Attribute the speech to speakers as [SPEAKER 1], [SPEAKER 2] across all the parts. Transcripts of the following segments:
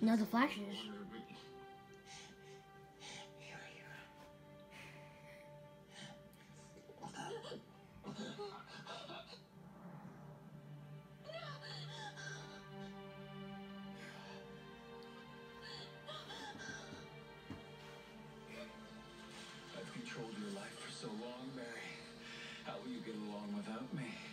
[SPEAKER 1] No, the flashes.
[SPEAKER 2] I've controlled your life for so long, Barry. How will you get along without me?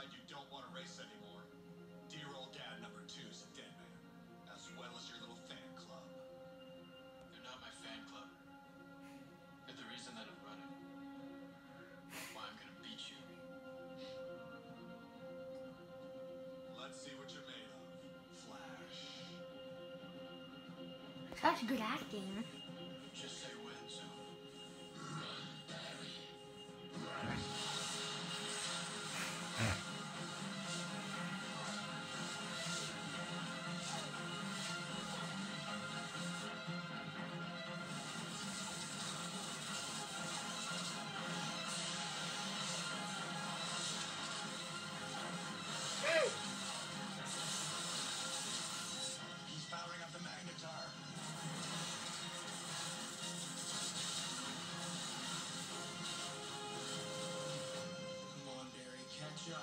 [SPEAKER 3] Decide you don't want to race anymore, dear old dad number two is a dead man, as well as your little fan club.
[SPEAKER 4] They're not my fan club. They're the reason that I'm running. Why I'm gonna beat you.
[SPEAKER 3] Let's see what you're made of, Flash.
[SPEAKER 1] Such good acting.
[SPEAKER 4] Just say when, so.
[SPEAKER 3] He's
[SPEAKER 5] Which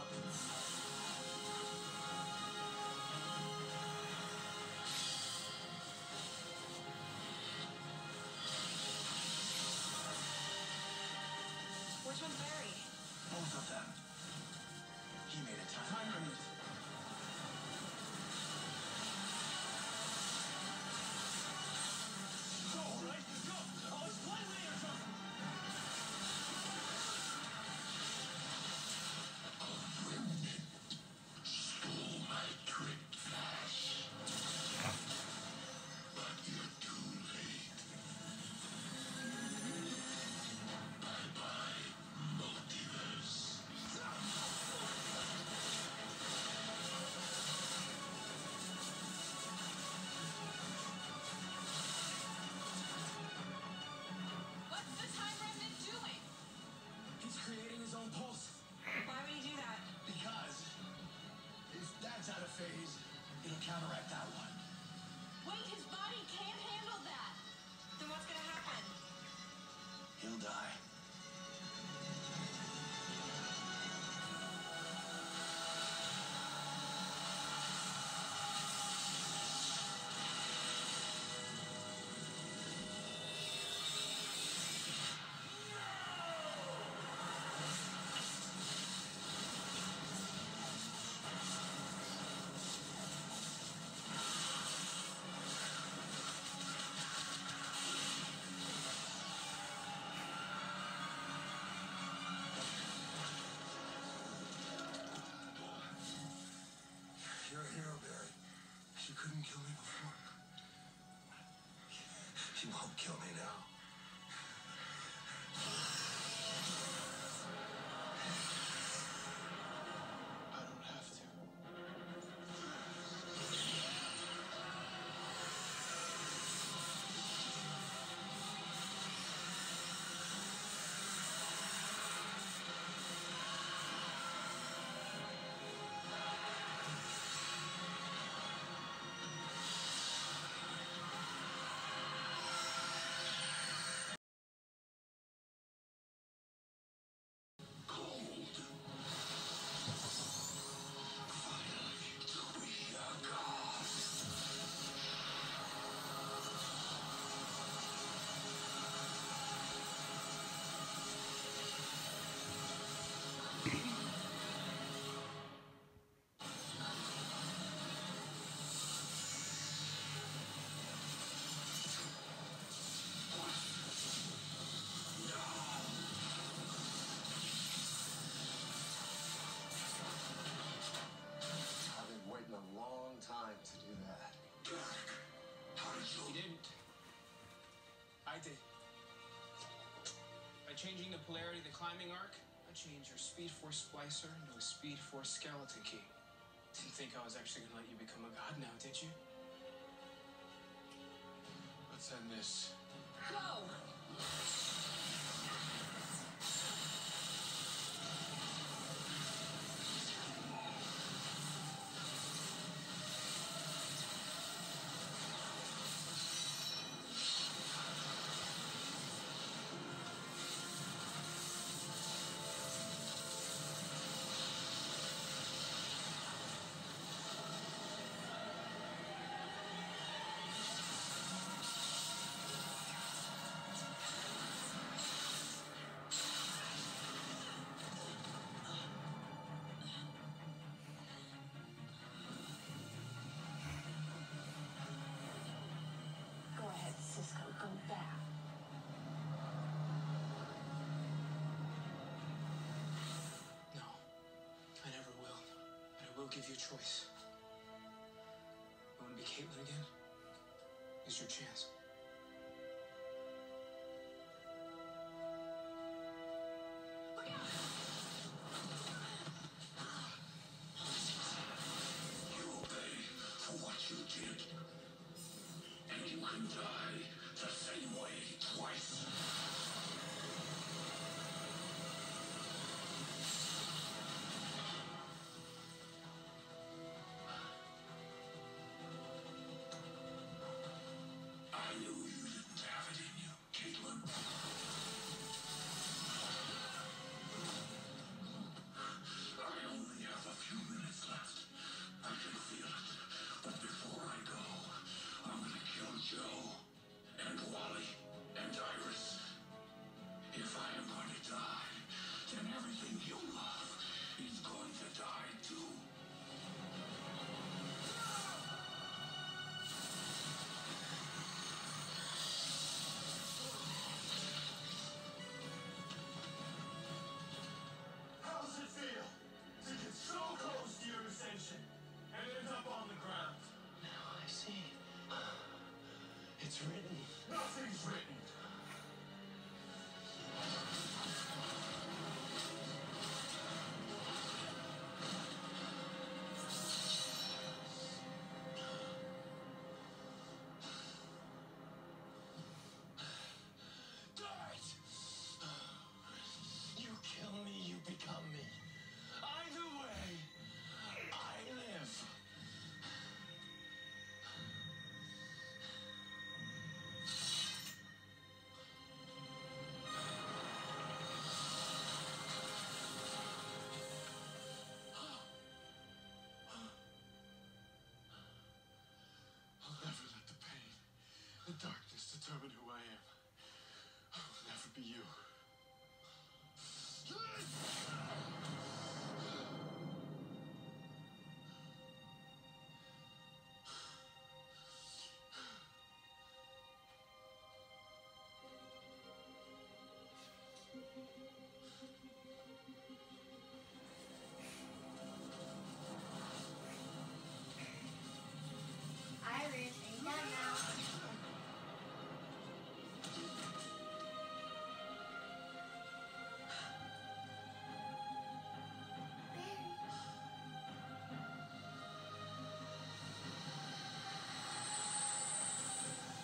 [SPEAKER 5] one's Barry?
[SPEAKER 3] Both of them. He made a time limit. kill me now. I did. By
[SPEAKER 5] changing the polarity of the climbing arc, I changed your Speed Force splicer into a Speed Force skeleton key. Didn't think I was actually gonna let you become a god now, did you? Let's end this.
[SPEAKER 1] Go!
[SPEAKER 5] will give you a choice. You want to be Caitlin again? Here's your chance.